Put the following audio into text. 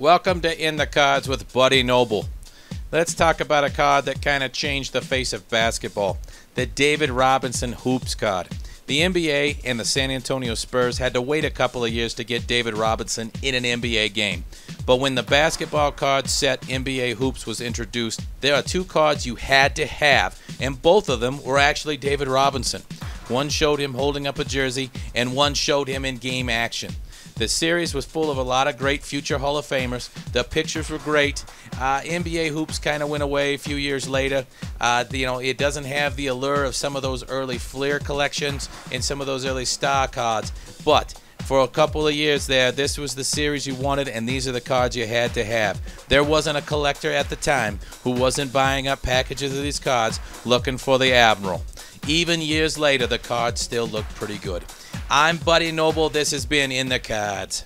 Welcome to In the Cards with Buddy Noble. Let's talk about a card that kind of changed the face of basketball the David Robinson Hoops card. The NBA and the San Antonio Spurs had to wait a couple of years to get David Robinson in an NBA game. But when the basketball card set NBA Hoops was introduced, there are two cards you had to have, and both of them were actually David Robinson. One showed him holding up a jersey, and one showed him in game action. The series was full of a lot of great future Hall of Famers. The pictures were great. Uh, NBA hoops kind of went away a few years later. Uh, you know, it doesn't have the allure of some of those early Fleer collections and some of those early Star cards. But for a couple of years there, this was the series you wanted, and these are the cards you had to have. There wasn't a collector at the time who wasn't buying up packages of these cards looking for the Admiral. Even years later, the cards still look pretty good. I'm Buddy Noble. This has been In the Cards.